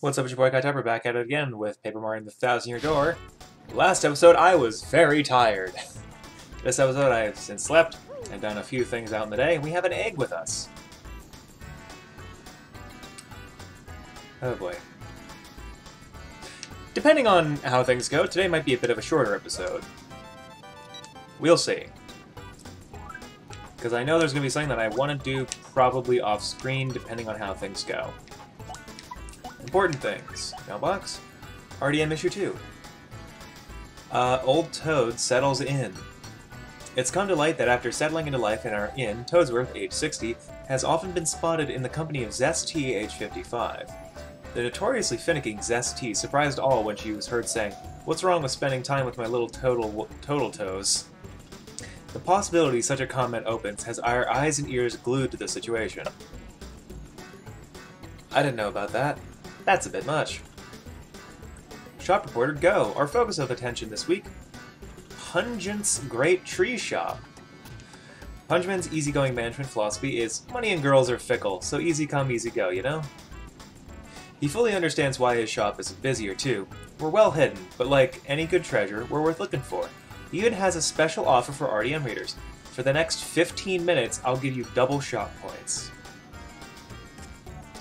What's up, it's your boy Kytober back at it again with Paper Mario and the Thousand Year Door. Last episode, I was very tired. this episode, I have since slept and done a few things out in the day, and we have an egg with us. Oh boy. Depending on how things go, today might be a bit of a shorter episode. We'll see. Because I know there's going to be something that I want to do probably off-screen, depending on how things go. Important things. Mailbox. RDM issue 2. Uh, Old Toad settles in. It's come to light that after settling into life in our inn, Toadsworth, age 60, has often been spotted in the company of Zest age 55. The notoriously finicking Zess T surprised all when she was heard saying, What's wrong with spending time with my little total, total toes? The possibility such a comment opens has our eyes and ears glued to the situation. I didn't know about that. That's a bit much. Shop Reporter Go! Our focus of attention this week Pungent's Great Tree Shop. Pungent's easygoing management philosophy is money and girls are fickle, so easy come, easy go, you know? He fully understands why his shop is busier too. We're well hidden, but like any good treasure, we're worth looking for. He even has a special offer for RDM readers. For the next 15 minutes, I'll give you double shop points.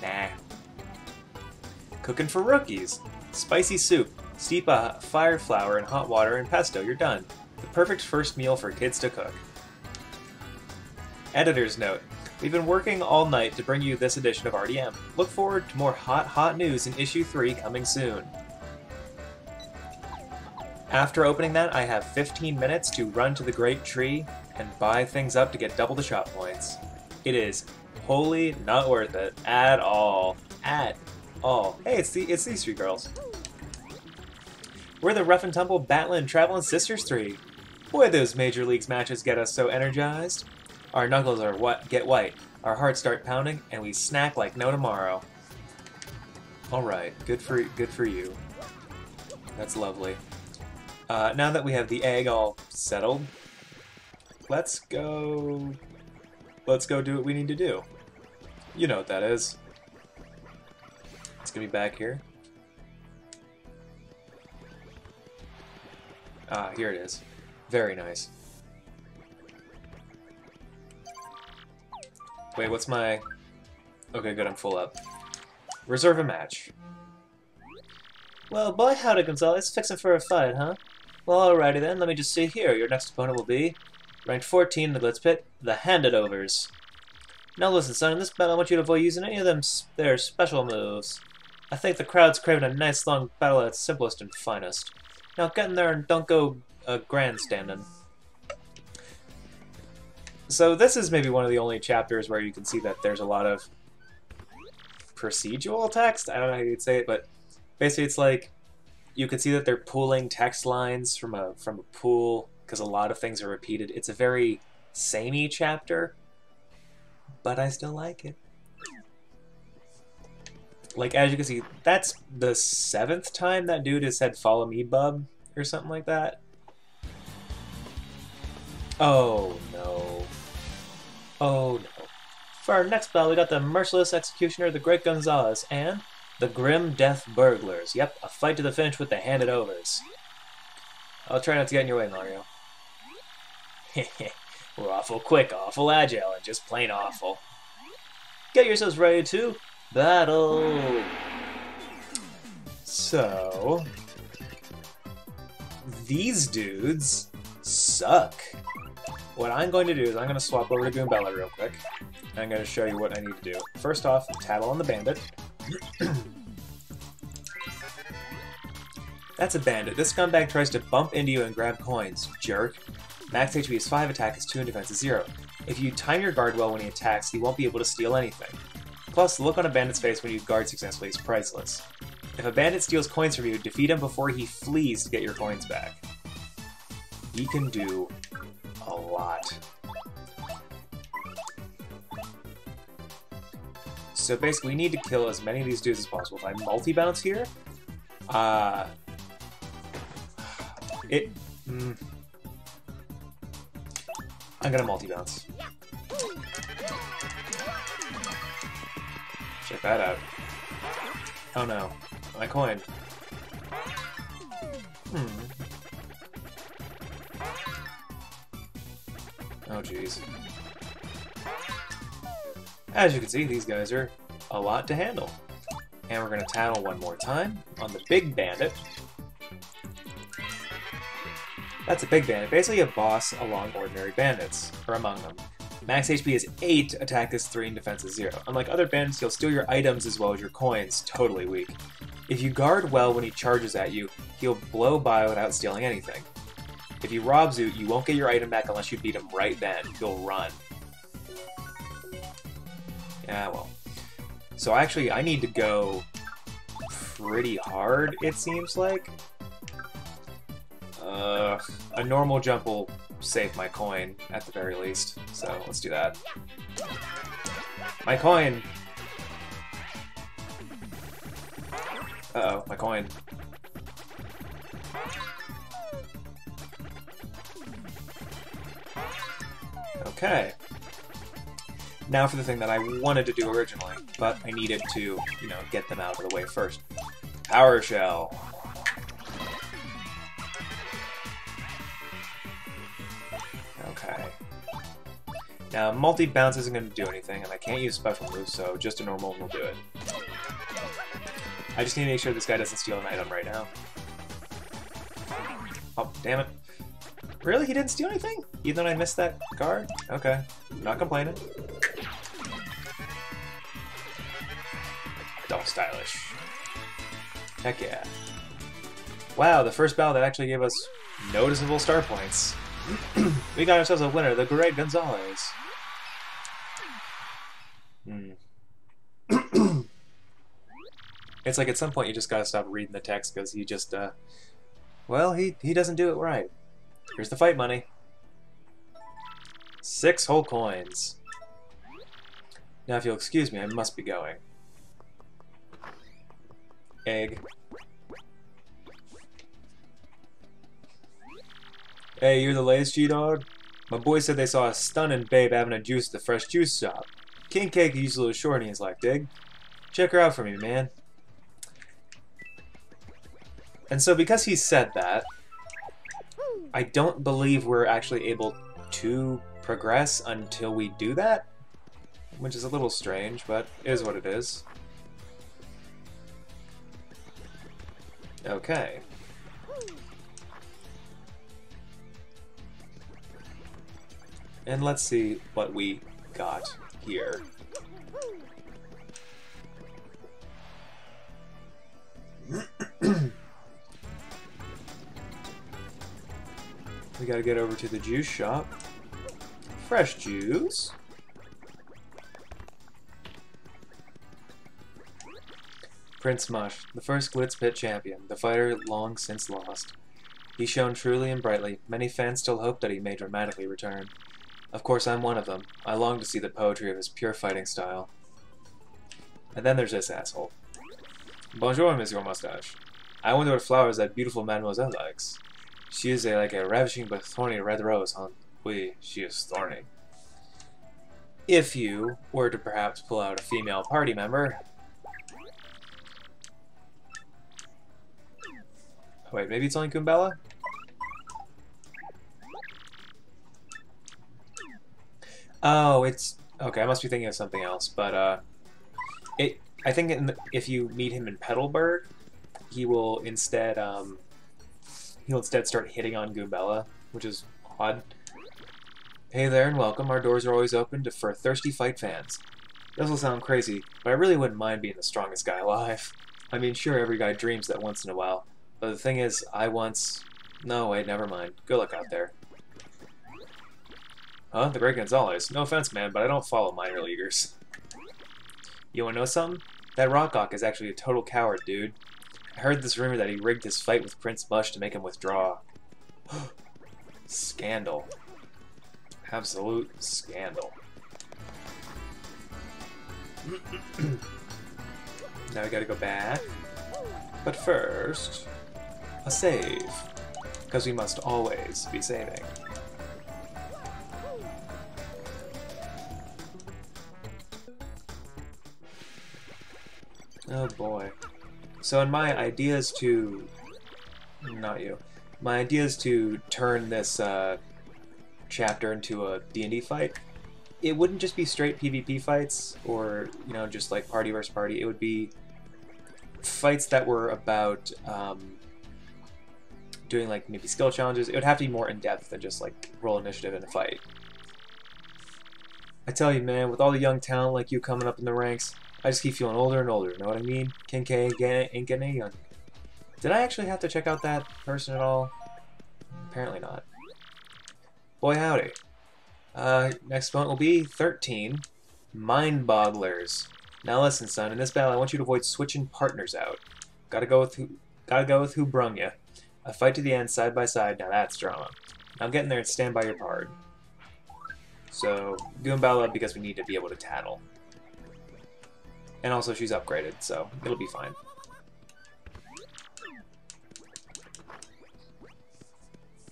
Nah, Cooking for rookies. Spicy soup. Steep a Fire Flower in hot water and pesto, you're done. The perfect first meal for kids to cook. Editor's note. We've been working all night to bring you this edition of RDM. Look forward to more hot, hot news in issue 3 coming soon. After opening that, I have 15 minutes to run to the Great Tree and buy things up to get double the shop points. It is wholly not worth it at all. At Oh, hey, it's the it's these three girls. We're the rough and tumble Batlin Traveling Sisters three. Boy, those Major Leagues matches get us so energized. Our knuckles are what get white, our hearts start pounding, and we snack like no tomorrow. All right, good for good for you. That's lovely. Uh, now that we have the egg all settled, let's go. Let's go do what we need to do. You know what that is gonna be back here. Ah, here it is. Very nice. Wait, what's my... Okay, good, I'm full up. Reserve a match. Well, boy howdy, Gonzalez. Fixing for a fight, huh? Well, alrighty then. Let me just see here. Your next opponent will be... Ranked 14 in the Glitz Pit, the Hand-It-Overs. Now listen, son, in this battle I want you to avoid using any of them their special moves. I think the crowd's craving a nice long battle at its simplest and finest. Now get in there and don't go uh, grandstanding. So this is maybe one of the only chapters where you can see that there's a lot of procedural text. I don't know how you'd say it, but basically it's like you can see that they're pulling text lines from a from a pool because a lot of things are repeated. It's a very samey chapter, but I still like it like as you can see, that's the seventh time that dude has said "Follow me, bub" or something like that. Oh no! Oh no! For our next battle, we got the Merciless Executioner, the Great Gonzalez, and the Grim Death Burglars. Yep, a fight to the finish with the Hand-It-Overs. I'll try not to get in your way, Mario. We're awful quick, awful agile, and just plain awful. Get yourselves ready to battle. So, these dudes suck. What I'm going to do is I'm going to swap over to Goombella real quick. And I'm going to show you what I need to do. First off, Tattle on the Bandit. That's a bandit. This scumbag tries to bump into you and grab coins, jerk. Max HP is 5, attack is 2, and defense is 0. If you time your guard well when he attacks, he won't be able to steal anything. Plus, the look on a bandit's face when you guard successfully is priceless. If a bandit steals coins from you, defeat him before he flees to get your coins back. He can do a lot. So basically, we need to kill as many of these dudes as possible. If I multi-bounce here, uh, it, mm, I'm gonna multi-bounce. That out. Oh no, my coin. Hmm. Oh jeez. As you can see, these guys are a lot to handle. And we're gonna tattle one more time on the Big Bandit. That's a Big Bandit, basically a boss along ordinary bandits, or among them. Max HP is 8, attack is 3, and defense is 0. Unlike other bandits, he'll steal your items as well as your coins, totally weak. If you guard well when he charges at you, he'll blow by without stealing anything. If he robs you, you won't get your item back unless you beat him right then. He'll run. Yeah, well. So actually, I need to go pretty hard, it seems like. Uh, a normal jump will save my coin, at the very least. So let's do that. My coin! Uh oh my coin. Okay. Now for the thing that I wanted to do originally, but I needed to, you know, get them out of the way first. Power Now, multi-bounce isn't going to do anything, and I can't use special moves, so just a normal will do it. I just need to make sure this guy doesn't steal an item right now. Oh, damn it. Really? He didn't steal anything? Even though I missed that card? Okay. Not complaining. Don't stylish. Heck yeah. Wow, the first battle that actually gave us noticeable star points. we got ourselves a winner, the Great Gonzalez. Hmm. It's like at some point you just gotta stop reading the text because he just, uh, well, he, he doesn't do it right. Here's the fight money. Six whole coins. Now, if you'll excuse me, I must be going. Egg. Hey, you're the latest G-Dog? My boys said they saw a stunning babe having a juice at the fresh juice shop. King K used a little shorty is like, dig? Check her out for me, man. And so because he said that, I don't believe we're actually able to progress until we do that, which is a little strange, but is what it is. Okay. And let's see what we got here. We gotta get over to the juice shop. Fresh juice. Prince Mush, the first Glitz Pit champion, the fighter long since lost. He shone truly and brightly. Many fans still hope that he may dramatically return. Of course, I'm one of them. I long to see the poetry of his pure fighting style. And then there's this asshole. Bonjour, Monsieur Mustache. I wonder what flowers that beautiful mademoiselle likes. She is a, like a ravishing but thorny red rose, huh? Oui, she is thorny. If you were to perhaps pull out a female party member... Wait, maybe it's only Goombella? Oh, it's... Okay, I must be thinking of something else, but, uh... It, I think the, if you meet him in Petalburg, he will instead, um... He'll instead start hitting on Goombella, which is odd. Hey there and welcome. Our doors are always open to for thirsty fight fans. This will sound crazy, but I really wouldn't mind being the strongest guy alive. I mean, sure, every guy dreams that once in a while, but the thing is, I once... No, wait, never mind. Good luck out there. Huh? The Great Gonzalez? No offense, man, but I don't follow minor leaguers. You wanna know something? That Rock is actually a total coward, dude. I heard this rumor that he rigged his fight with Prince Mush to make him withdraw. scandal. Absolute scandal. now we gotta go back. But first, a save. Because we must always be saving. Oh boy. So in my idea is to... Not you. My idea is to turn this uh, chapter into a D&D fight. It wouldn't just be straight PvP fights, or, you know, just like party versus party. It would be fights that were about um, doing like maybe skill challenges. It would have to be more in-depth than just like roll initiative in a fight. I tell you, man, with all the young talent like you coming up in the ranks, I just keep feeling older and older, you know what I mean? King ain't getting any younger. Did I actually have to check out that person at all? Apparently not. Boy howdy. Uh, next one will be 13. Mind Bogglers. Now listen, son, in this battle I want you to avoid switching partners out. Gotta go with who gotta go with who brung ya. A fight to the end, side by side, now that's drama. Now get in there and stand by your part. So, Goombella because we need to be able to tattle. And also she's upgraded, so it'll be fine.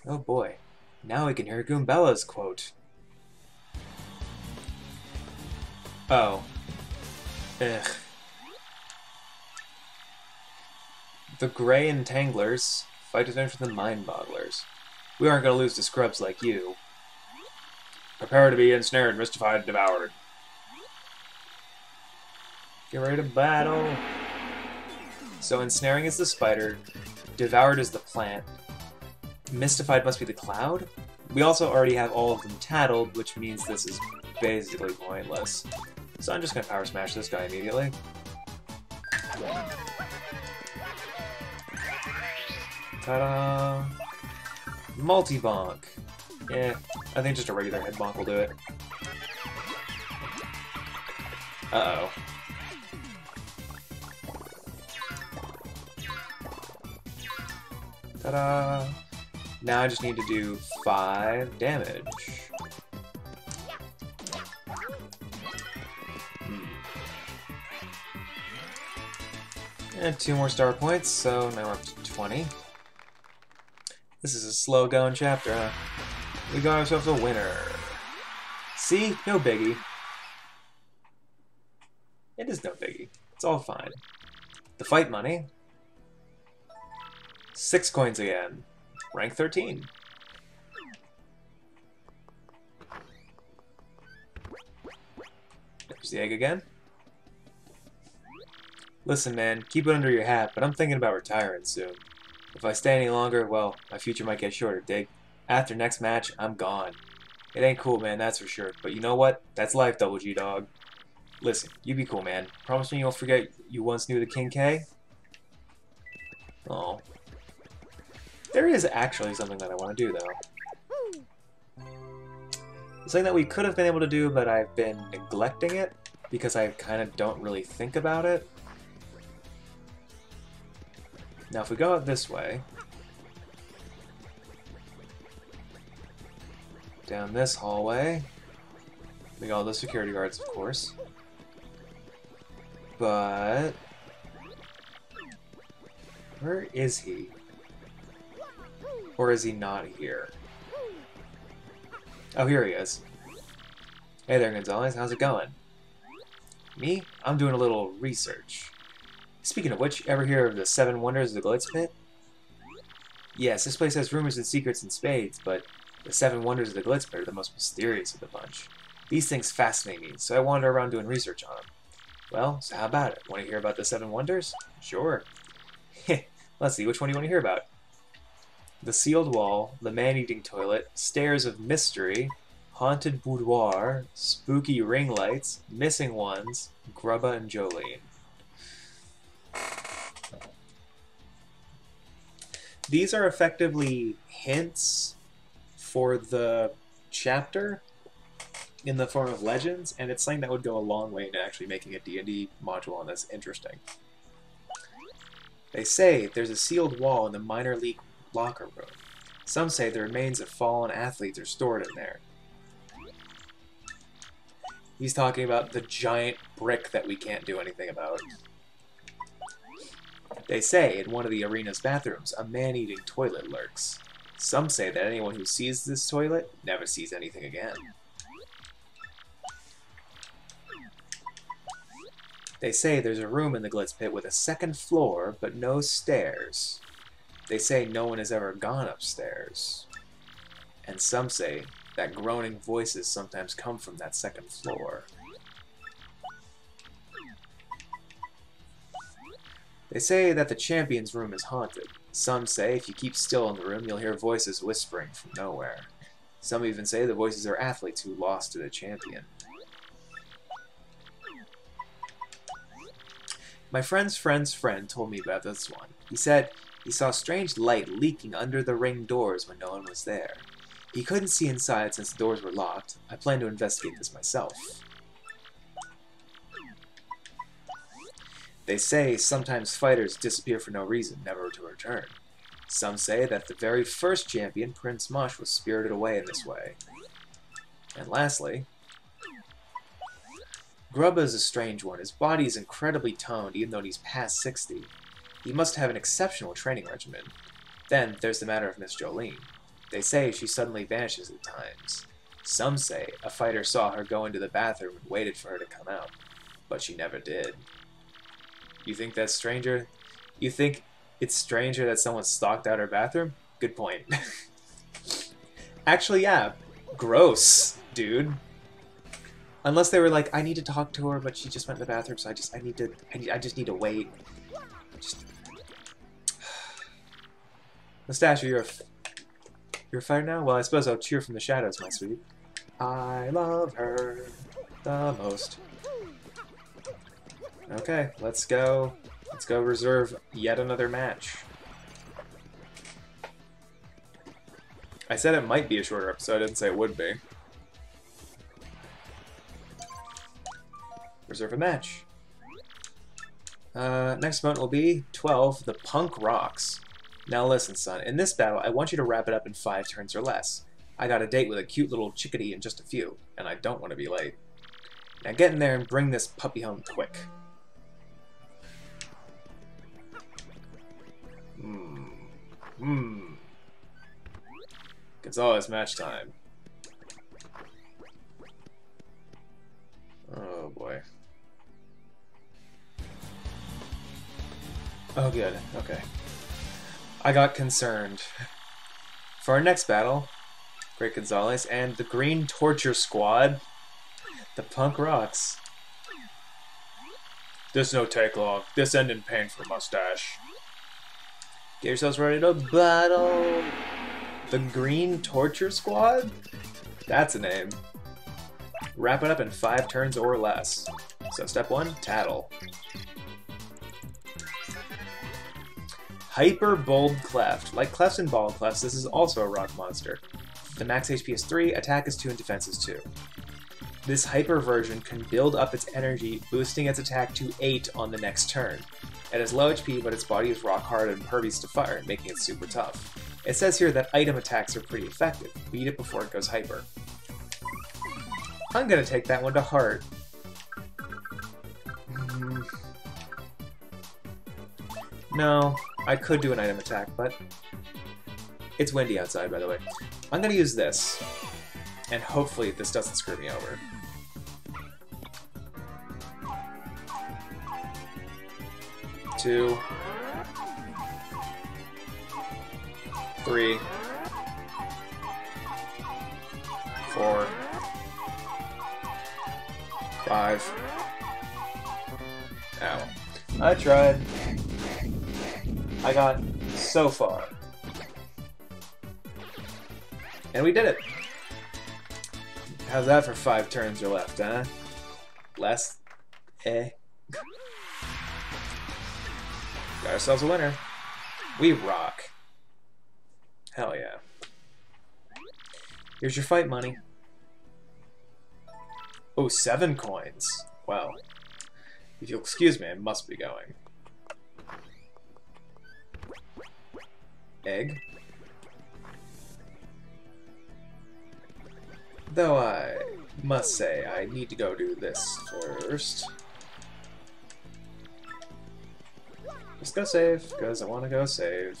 Oh boy. Now we can hear Goombella's quote. Oh. Ugh. The Grey Entanglers fight for the Mind Bogglers. We aren't gonna lose to scrubs like you. Prepare to be ensnared, mystified, devoured. Get ready to battle. So ensnaring is the spider, devoured is the plant, mystified must be the cloud. We also already have all of them tattled, which means this is basically pointless. So I'm just gonna power smash this guy immediately. Ta-da! Multi-bonk. Yeah, I think just a regular head bonk will do it. Uh-oh. Ta-da! Now I just need to do 5 damage. Hmm. And two more star points, so now we're up to 20. This is a slow going chapter, huh? We got ourselves a winner. See? No biggie. It is no biggie. It's all fine. The fight money. Six coins again. Rank 13. There's the egg again. Listen, man, keep it under your hat, but I'm thinking about retiring soon. If I stay any longer, well, my future might get shorter, dig? After next match, I'm gone. It ain't cool, man, that's for sure. But you know what? That's life, Double G Dog. Listen, you be cool, man. Promise me you won't forget you once knew the King K? Oh. There is actually something that I want to do, though. Something that we could have been able to do, but I've been neglecting it because I kind of don't really think about it. Now, if we go out this way, down this hallway, we got all the security guards, of course. But... Where is he? Or is he not here? Oh, here he is. Hey there, Gonzalez. How's it going? Me? I'm doing a little research. Speaking of which, ever hear of the Seven Wonders of the Glitz Pit? Yes, this place has rumors and secrets and spades, but the Seven Wonders of the Glitz Pit are the most mysterious of the bunch. These things fascinate me, so I wander around doing research on them. Well, so how about it? Want to hear about the Seven Wonders? Sure. Let's see, which one do you want to hear about? The Sealed Wall, The Man-Eating Toilet, Stairs of Mystery, Haunted Boudoir, Spooky Ring Lights, Missing Ones, Grubba and Jolene. These are effectively hints for the chapter in the form of legends, and it's something that would go a long way to actually making a D&D module on this interesting. They say there's a sealed wall in the minor league locker room. Some say the remains of fallen athletes are stored in there. He's talking about the giant brick that we can't do anything about. They say in one of the arena's bathrooms, a man-eating toilet lurks. Some say that anyone who sees this toilet never sees anything again. They say there's a room in the Glitz Pit with a second floor, but no stairs. They say no one has ever gone upstairs. And some say that groaning voices sometimes come from that second floor. They say that the champion's room is haunted. Some say if you keep still in the room, you'll hear voices whispering from nowhere. Some even say the voices are athletes who lost to the champion. My friend's friend's friend told me about this one. He said he saw strange light leaking under the ring doors when no one was there. He couldn't see inside since the doors were locked. I plan to investigate this myself. They say sometimes fighters disappear for no reason, never to return. Some say that the very first champion, Prince Mush, was spirited away in this way. And lastly, Grubba is a strange one. His body is incredibly toned, even though he's past 60. He must have an exceptional training regimen. Then there's the matter of Miss Jolene. They say she suddenly vanishes at times. Some say a fighter saw her go into the bathroom and waited for her to come out, but she never did. You think that's stranger? You think it's stranger that someone stalked out her bathroom? Good point. Actually, yeah. Gross, dude. Unless they were like, I need to talk to her, but she just went to the bathroom, so I just, I need to, I, need, I just need to wait. Just... Mustache, you're a, you're a fighter now? Well, I suppose I'll cheer from the shadows, my sweet. I love her the most. Okay, let's go. Let's go reserve yet another match. I said it might be a shorter episode, I didn't say it would be. Reserve a match. Uh, next opponent will be 12, the Punk Rocks. Now listen, son, in this battle, I want you to wrap it up in five turns or less. I got a date with a cute little chickadee in just a few, and I don't want to be late. Now get in there and bring this puppy home quick. Hmm. Hmm. Gonzalez match time. Oh boy. Oh good, okay. I got concerned. For our next battle, Great Gonzalez and the Green Torture Squad, the Punk Rocks. This no take long. This end in pain for Mustache. Get yourselves ready to battle the Green Torture Squad? That's a name. Wrap it up in five turns or less. So step one, tattle. Hyper Bald Cleft. Like Clefts and Bald Clefts, this is also a rock monster. The max HP is 3, attack is 2, and defense is 2. This hyper version can build up its energy, boosting its attack to 8 on the next turn. It has low HP, but its body is rock hard and impervious to fire, making it super tough. It says here that item attacks are pretty effective. Beat it before it goes hyper. I'm gonna take that one to heart. No, I could do an item attack, but it's windy outside, by the way. I'm gonna use this, and hopefully this doesn't screw me over. two, three, four, five. Ow. I tried. I got so far. And we did it. How's that for five turns or left, huh? Less? Eh. Got ourselves a winner. We rock. Hell yeah. Here's your fight money. Oh, seven coins. Well, if you'll excuse me, I must be going. Egg. Though I must say, I need to go do this first. Just go save, because I want to go save.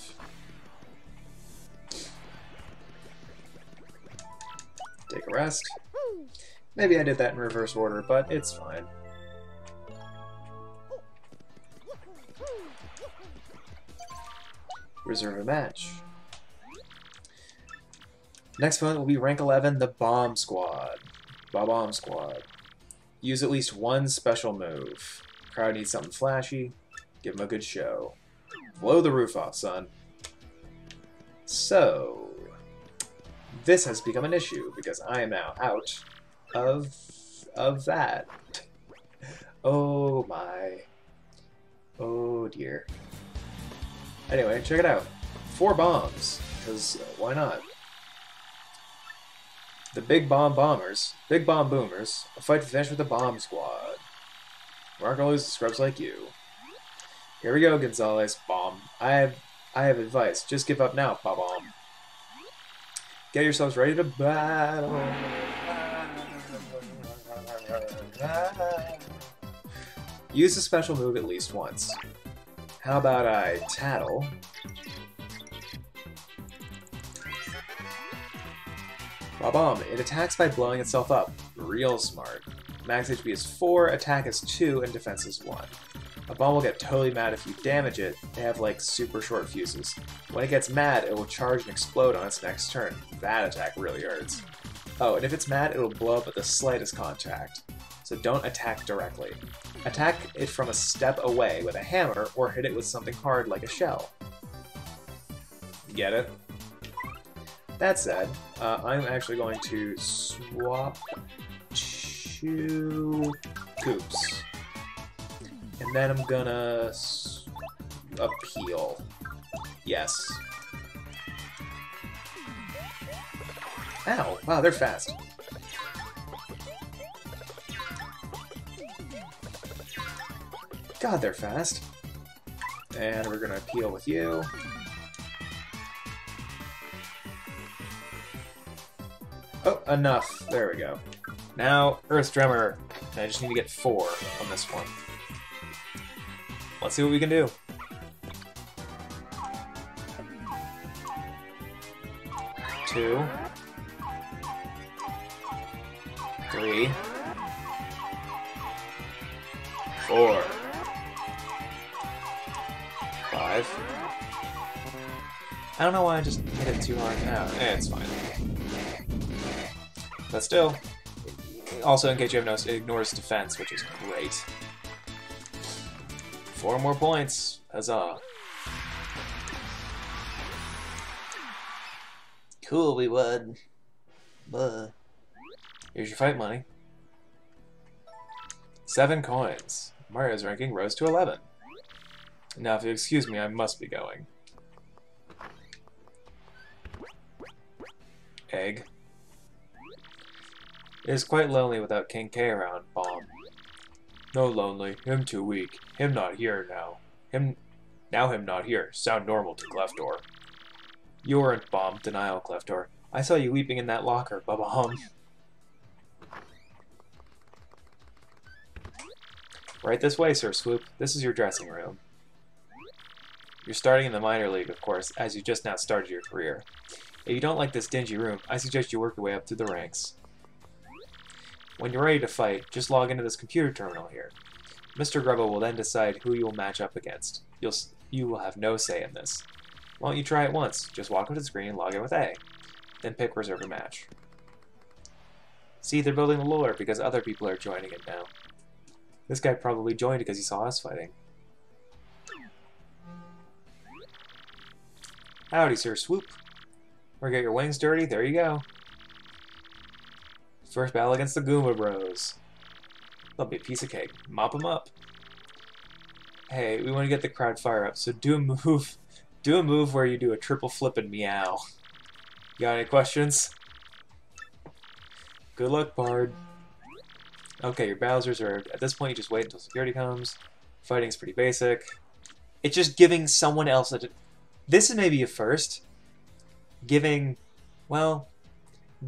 Take a rest. Maybe I did that in reverse order, but it's fine. Reserve a match. Next opponent will be rank 11, the Bomb Squad. Bomb Squad. Use at least one special move. Crowd needs something flashy. Give them a good show. Blow the roof off, son. So, this has become an issue because I am now out of of that. Oh my. Oh dear. Anyway, check it out. Four bombs, because why not? The Big Bomb Bombers, Big Bomb Boomers, a fight to finish with the Bomb Squad. We're not gonna lose to scrubs like you. Here we go, Gonzalez. Bomb. I have, I have advice. Just give up now, Bomb. Get yourselves ready to battle. Use a special move at least once. How about I tattle? Bomb. It attacks by blowing itself up. Real smart. Max HP is 4, attack is 2, and defense is 1. A bomb will get totally mad if you damage it. They have like super short fuses. When it gets mad, it will charge and explode on its next turn. That attack really hurts. Oh, and if it's mad, it'll blow up at the slightest contact. So don't attack directly. Attack it from a step away with a hammer, or hit it with something hard like a shell. Get it? That said, uh, I'm actually going to swap two Koops. And then I'm gonna appeal. Yes. Ow! Wow, they're fast. God, they're fast. And we're gonna appeal with you. Oh, enough. There we go. Now, Earth Tremor. I just need to get four on this one. Let's see what we can do. Two. Three. Four. Five. I don't know why I just hit it too hard. Oh, eh, it's fine. But still, also in case you have no, it ignores defense, which is great. Four more points. Huzzah. Cool, we would. Buh. Here's your fight money. Seven coins. Mario's ranking rose to 11. Now, if you excuse me, I must be going. Egg. It is quite lonely without King K around, Bomb. No lonely, him too weak. Him not here now. Him now him not here. Sound normal to Cleftor. You weren't Bomb, denial, Cleftor. I saw you weeping in that locker, Bubba Hum. Right this way, Sir Swoop. This is your dressing room. You're starting in the minor league, of course, as you just now started your career. If you don't like this dingy room, I suggest you work your way up through the ranks. When you're ready to fight, just log into this computer terminal here. Mr. Grubba will then decide who you will match up against. You'll, you will have no say in this. Why don't you try it once? Just walk up to the screen and log in with A. Then pick Reserve a Match. See, they're building the lore because other people are joining it now. This guy probably joined because he saw us fighting. Howdy, Sir Swoop. Or get your wings dirty, there you go. First battle against the Goomba Bros. They'll be a piece of cake. Mop them up. Hey, we want to get the crowd fire up, so do a move. Do a move where you do a triple flip and meow. You got any questions? Good luck, Bard. Okay, your battle's reserved. At this point, you just wait until security comes. Fighting's pretty basic. It's just giving someone else a... This is maybe a first. Giving, well,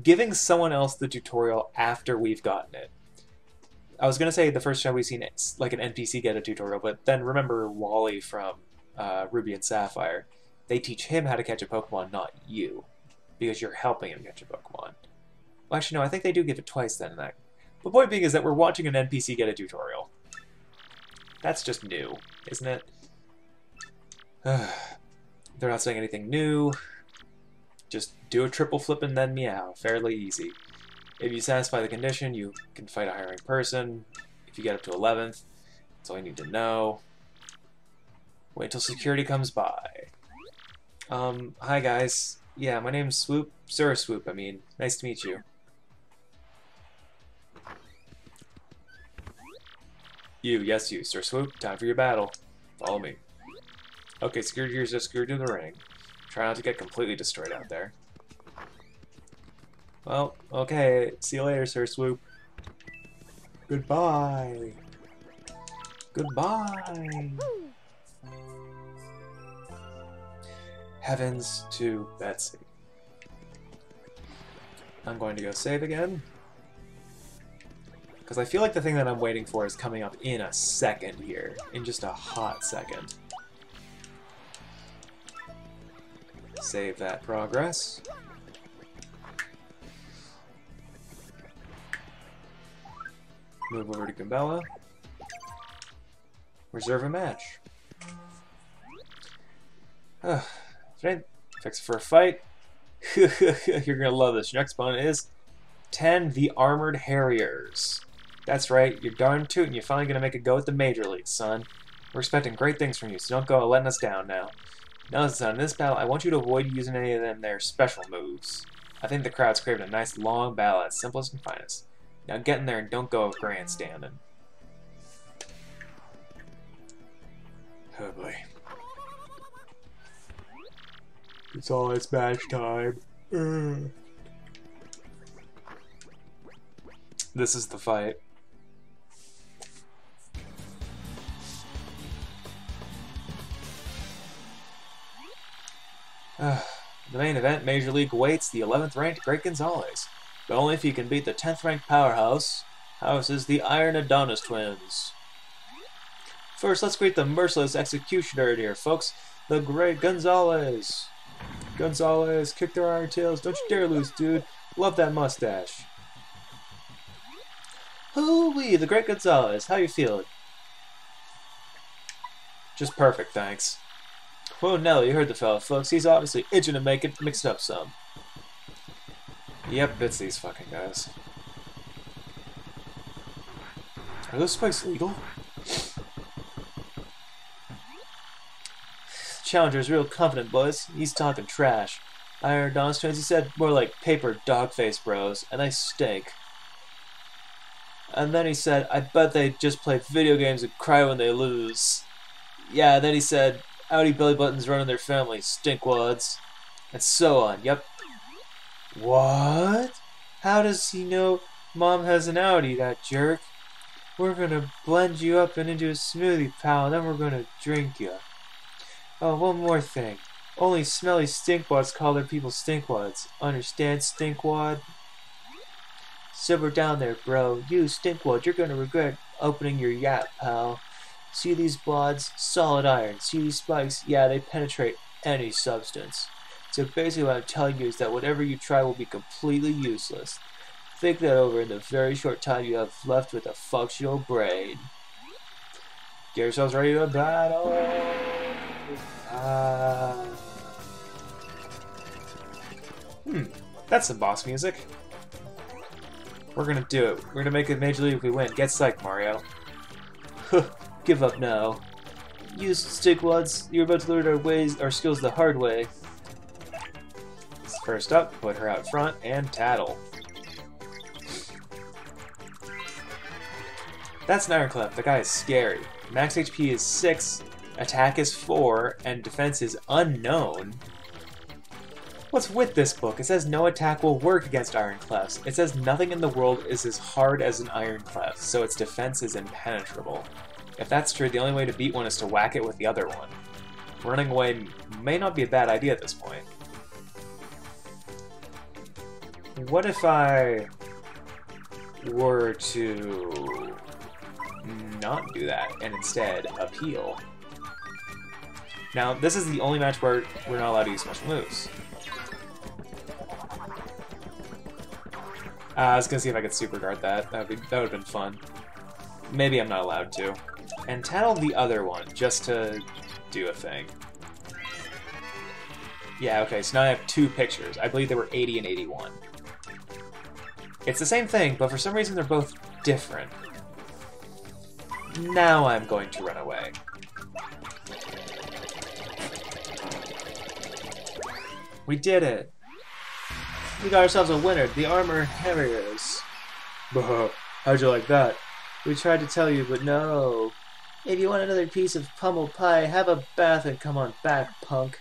giving someone else the tutorial after we've gotten it. I was gonna say the first time we've seen it, like an NPC get a tutorial, but then remember Wally from uh, Ruby and Sapphire. They teach him how to catch a Pokemon, not you, because you're helping him catch a Pokemon. Well, actually, no, I think they do give it twice then. That, the point being is that we're watching an NPC get a tutorial. That's just new, isn't it? They're not saying anything new. Just do a triple flip and then meow. Fairly easy. If you satisfy the condition, you can fight a higher rank person. If you get up to 11th, that's all you need to know. Wait till security comes by. Um, hi guys. Yeah, my name's Swoop. Sir Swoop, I mean. Nice to meet you. You, yes you, Sir Swoop. Time for your battle. Follow me. Okay, security gears just screwed to the ring. Try not to get completely destroyed out there. Well, okay. See you later, Sir Swoop. Goodbye. Goodbye. Heavens to Betsy. I'm going to go save again. Because I feel like the thing that I'm waiting for is coming up in a second here. In just a hot second. Save that progress. Move over to Goombella. Reserve a match. Uh, fix for a fight. You're gonna love this. Your next opponent is 10 the Armored Harriers. That's right, you're darn tootin', you're finally gonna make a go at the Major Leagues, son. We're expecting great things from you, so don't go letting us down now. Now, son, in this battle, I want you to avoid using any of them their special moves. I think the crowd's craving a nice long battle at simplest and finest. Now get in there and don't go grandstanding. Oh boy. It's always match time. Ugh. This is the fight. the main event, Major League awaits the 11th ranked Great Gonzalez, but only if he can beat the 10th ranked powerhouse, houses the Iron Adonis twins. First, let's greet the merciless executioner here, folks, the Great Gonzalez. Gonzalez, kick their iron tails, don't you dare lose, dude. Love that mustache. Hoo-wee, the Great Gonzalez, how you feeling? Just perfect, thanks. Well, no, you heard the fella, folks. He's obviously itching to make it mixed up some. Yep, it's these fucking guys. Are those spikes legal? Challenger's real confident, boys. He's talking trash. Iron Adonis twins, he said more like paper dogface bros, and they stink. And then he said, I bet they just play video games and cry when they lose. Yeah, then he said, Audi belly buttons running their family, stinkwads. And so on, yep. What? How does he know mom has an Audi, that jerk? We're gonna blend you up and into a smoothie, pal, and then we're gonna drink you. Oh, one more thing. Only smelly stinkwads call their people stinkwads. Understand, stinkwad? Sober down there, bro. You, stinkwad, you're gonna regret opening your yap, pal. See these blods? Solid iron. See these spikes? Yeah, they penetrate any substance. So basically what I'm telling you is that whatever you try will be completely useless. Think that over in the very short time you have left with a functional brain. Get yourselves ready to battle! Uh... Hmm, that's some boss music. We're gonna do it. We're gonna make it major league if we win. Get psyched, Mario. Give up now. Use stickwads. You're about to learn our ways, our skills the hard way. First up, put her out front and tattle. That's an Iron Cleft. The guy is scary. Max HP is 6, attack is 4, and defense is unknown. What's with this book? It says no attack will work against Iron Clefts. It says nothing in the world is as hard as an Iron Cleft, so its defense is impenetrable. If that's true, the only way to beat one is to whack it with the other one. Running away may not be a bad idea at this point. What if I were to not do that and instead appeal? Now, this is the only match where we're not allowed to use special moves. Uh, I was gonna see if I could super guard that. That would, be, that would have been fun. Maybe I'm not allowed to and tattle the other one just to do a thing. Yeah, okay, so now I have two pictures. I believe they were 80 and 81. It's the same thing, but for some reason they're both different. Now I'm going to run away. We did it! We got ourselves a winner, the Armor Harriers. How'd you like that? We tried to tell you, but no. If you want another piece of pummel pie, have a bath and come on back, punk.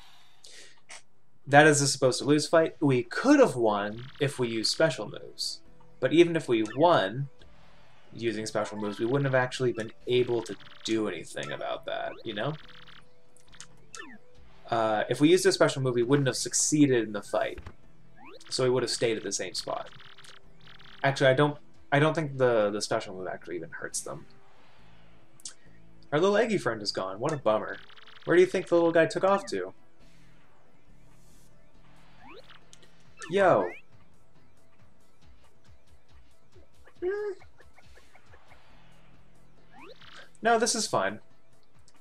That is a supposed to lose fight. We could have won if we used special moves. But even if we won using special moves, we wouldn't have actually been able to do anything about that, you know? Uh, if we used a special move, we wouldn't have succeeded in the fight. So we would have stayed at the same spot. Actually, I don't I don't think the, the special move actually even hurts them. Our little eggy friend is gone. What a bummer. Where do you think the little guy took off to? Yo. No, this is fine.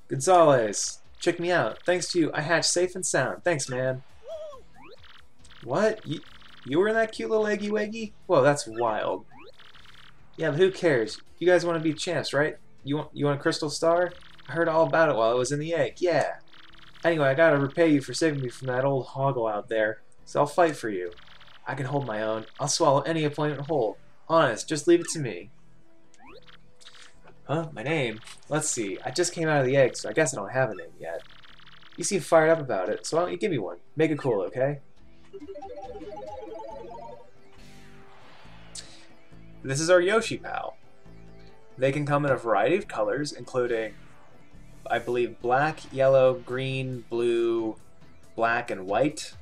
Gonzales, check me out. Thanks to you, I hatched safe and sound. Thanks, man. What? You, you were in that cute little eggy waggy? Whoa, that's wild. Yeah, but who cares? You guys want to be champs, right? You want you want a crystal star? I heard all about it while I was in the egg. Yeah. Anyway, I gotta repay you for saving me from that old hoggle out there, so I'll fight for you. I can hold my own. I'll swallow any opponent whole. Honest, just leave it to me. Huh? My name? Let's see. I just came out of the egg, so I guess I don't have a name yet. You seem fired up about it, so why don't you give me one? Make it cool, okay? This is our Yoshi pal. They can come in a variety of colors, including, I believe, black, yellow, green, blue, black, and white.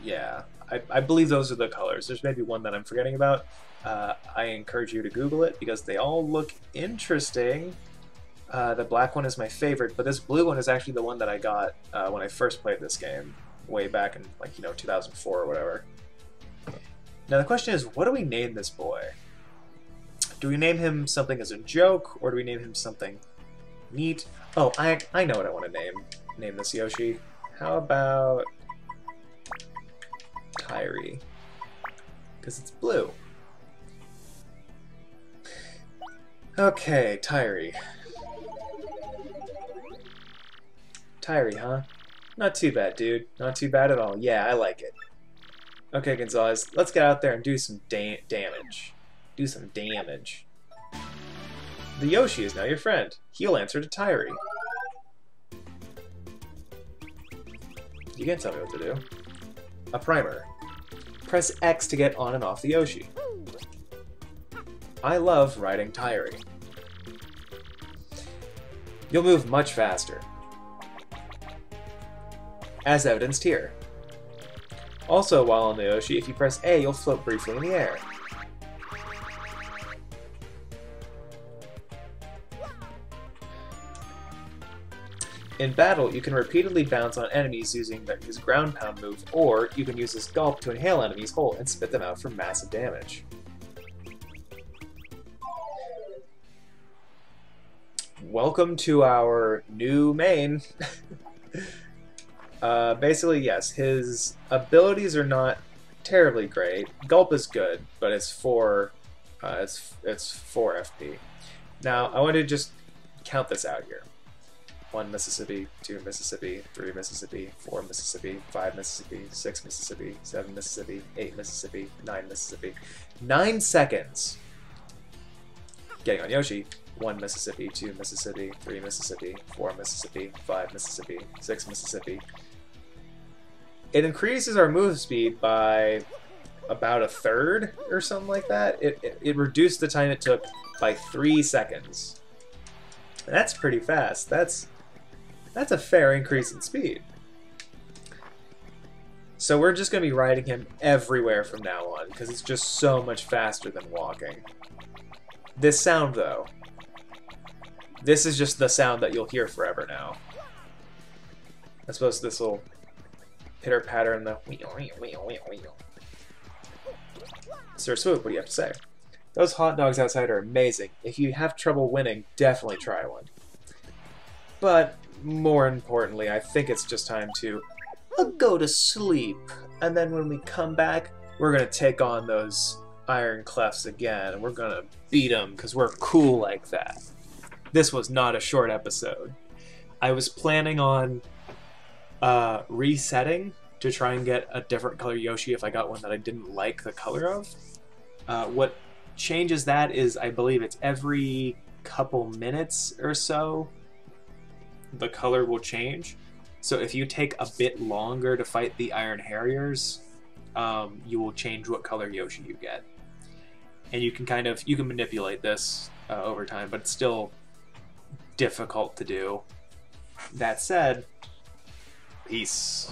Yeah, I, I believe those are the colors. There's maybe one that I'm forgetting about. Uh, I encourage you to Google it because they all look interesting. Uh, the black one is my favorite, but this blue one is actually the one that I got uh, when I first played this game, way back in like you know 2004 or whatever. Now the question is, what do we name this boy? Do we name him something as a joke, or do we name him something neat? Oh, I I know what I want to name name this Yoshi. How about Tyri? Because it's blue. Okay, Tyri. Tyri, huh? Not too bad, dude. Not too bad at all. Yeah, I like it. Okay, Gonzales, let's get out there and do some da damage. Do some damage. The Yoshi is now your friend. He'll answer to Tyri. You can't tell me what to do. A primer. Press X to get on and off the Yoshi. I love riding Tyri. You'll move much faster. As evidenced here. Also, while on the Yoshi, if you press A, you'll float briefly in the air. In battle, you can repeatedly bounce on enemies using his ground pound move, or you can use his gulp to inhale enemies whole and spit them out for massive damage. Welcome to our new main. Uh, basically, yes, his abilities are not terribly great. Gulp is good, but it's four, uh, it's it's four FP. Now I want to just count this out here: one Mississippi, two Mississippi, three Mississippi, four Mississippi, five Mississippi, six Mississippi, seven Mississippi, eight Mississippi, nine Mississippi. Nine seconds. Getting on Yoshi, 1 Mississippi, 2 Mississippi, 3 Mississippi, 4 Mississippi, 5 Mississippi, 6 Mississippi, it increases our move speed by about a third or something like that. It, it, it reduced the time it took by three seconds. That's pretty fast. That's that's a fair increase in speed. So we're just going to be riding him everywhere from now on, because it's just so much faster than walking. This sound, though, this is just the sound that you'll hear forever now. I suppose this will pitter patter and the Sir Swoop, what do you have to say? Those hot dogs outside are amazing. If you have trouble winning, definitely try one. But more importantly, I think it's just time to uh, go to sleep. And then when we come back, we're gonna take on those Iron Clefts again, and we're gonna beat them because we're cool like that. This was not a short episode. I was planning on uh, resetting to try and get a different color Yoshi if I got one that I didn't like the color of. Uh, what changes that is I believe it's every couple minutes or so the color will change. So if you take a bit longer to fight the Iron Harriers, um, you will change what color Yoshi you get. And you can kind of you can manipulate this uh, over time, but it's still difficult to do. That said, peace.